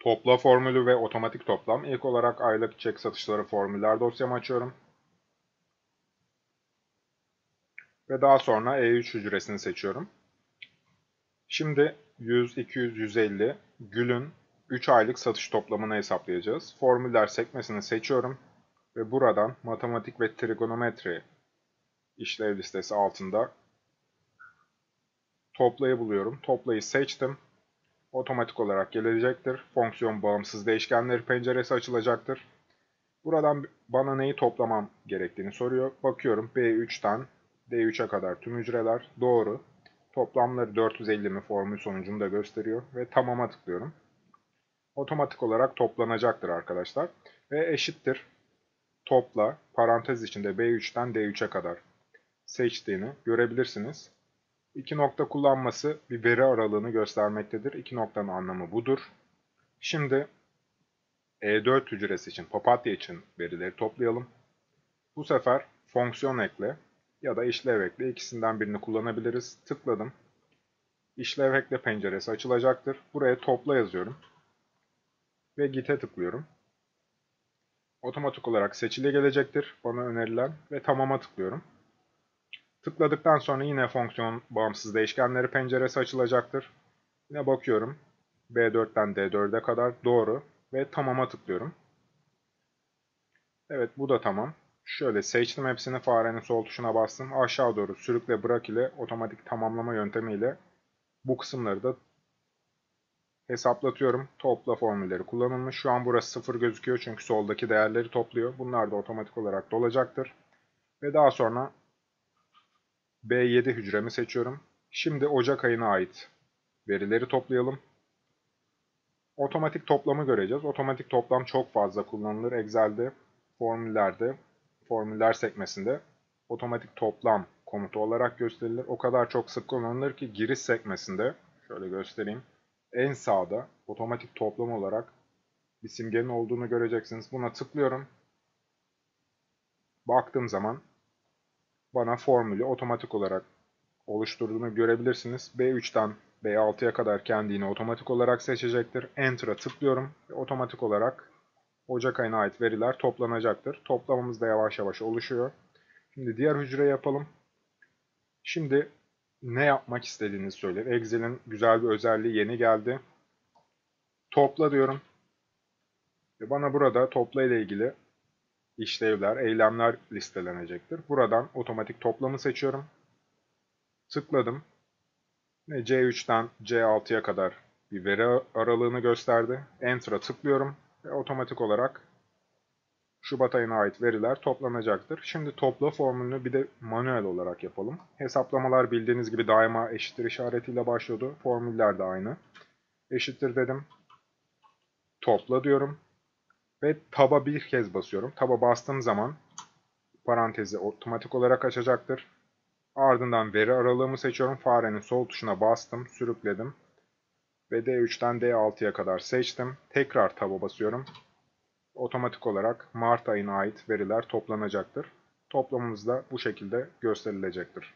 Topla formülü ve otomatik toplam. İlk olarak aylık çek satışları formüller dosyamı açıyorum. Ve daha sonra E3 hücresini seçiyorum. Şimdi 100, 200, 150 Gül'ün 3 aylık satış toplamını hesaplayacağız. Formüller sekmesini seçiyorum. Ve buradan matematik ve trigonometri işlev listesi altında toplayı buluyorum. Toplayı seçtim. Otomatik olarak gelecektir. Fonksiyon bağımsız değişkenleri penceresi açılacaktır. Buradan bana neyi toplamam gerektiğini soruyor. Bakıyorum B3'ten D3'e kadar tüm hücreler doğru. Toplamları 450 mi formül sonucunu da gösteriyor ve tamama tıklıyorum. Otomatik olarak toplanacaktır arkadaşlar. Ve eşittir topla parantez içinde B3'ten D3'e kadar seçtiğini görebilirsiniz. İki nokta kullanması bir veri aralığını göstermektedir. İki noktanın anlamı budur. Şimdi E4 hücresi için, papatya için verileri toplayalım. Bu sefer fonksiyon ekle ya da işlev ekle ikisinden birini kullanabiliriz. Tıkladım. İşlev ekle penceresi açılacaktır. Buraya topla yazıyorum. Ve git'e tıklıyorum. Otomatik olarak seçili gelecektir bana önerilen ve tamama tıklıyorum. Tıkladıktan sonra yine fonksiyon bağımsız değişkenleri penceresi açılacaktır. Yine bakıyorum. B4'ten D4'e kadar doğru ve tamama tıklıyorum. Evet bu da tamam. Şöyle seçtim hepsini farenin sol tuşuna bastım. Aşağı doğru sürükle bırak ile otomatik tamamlama yöntemiyle bu kısımları da hesaplatıyorum. Topla formülleri kullanılmış. Şu an burası sıfır gözüküyor çünkü soldaki değerleri topluyor. Bunlar da otomatik olarak dolacaktır. Ve daha sonra B7 hücremi seçiyorum. Şimdi Ocak ayına ait verileri toplayalım. Otomatik toplamı göreceğiz. Otomatik toplam çok fazla kullanılır Excel'de, formüllerde, formüller sekmesinde otomatik toplam komutu olarak gösterilir. O kadar çok sık kullanılır ki giriş sekmesinde, şöyle göstereyim, en sağda otomatik toplam olarak bir simgenin olduğunu göreceksiniz. Buna tıklıyorum. Baktığım zaman bana formülü otomatik olarak oluşturduğunu görebilirsiniz. B3'ten B6'ya kadar kendini otomatik olarak seçecektir. Enter'a tıklıyorum otomatik olarak Ocak ayına ait veriler toplanacaktır. Toplamımız da yavaş yavaş oluşuyor. Şimdi diğer hücre yapalım. Şimdi ne yapmak istediğinizi söyler. Excel'in güzel bir özelliği yeni geldi. Topla diyorum. Ve bana burada topla ile ilgili işlevler, eylemler listelenecektir. Buradan otomatik toplamı seçiyorum. Tıkladım. Ve C3'ten C6'ya kadar bir veri aralığını gösterdi. Enter'a tıklıyorum ve otomatik olarak Şubat ayına ait veriler toplanacaktır. Şimdi topla formülünü bir de manuel olarak yapalım. Hesaplamalar bildiğiniz gibi daima eşittir işaretiyle başlıyordu. Formüller de aynı. Eşittir dedim. Topla diyorum. Ve taba bir kez basıyorum. Taba bastığım zaman parantezi otomatik olarak açacaktır. Ardından veri aralığımı seçiyorum. Farenin sol tuşuna bastım, sürükledim. Ve D3'ten D6'ya kadar seçtim. Tekrar taba basıyorum. Otomatik olarak Mart ayına ait veriler toplanacaktır. Toplamımız da bu şekilde gösterilecektir.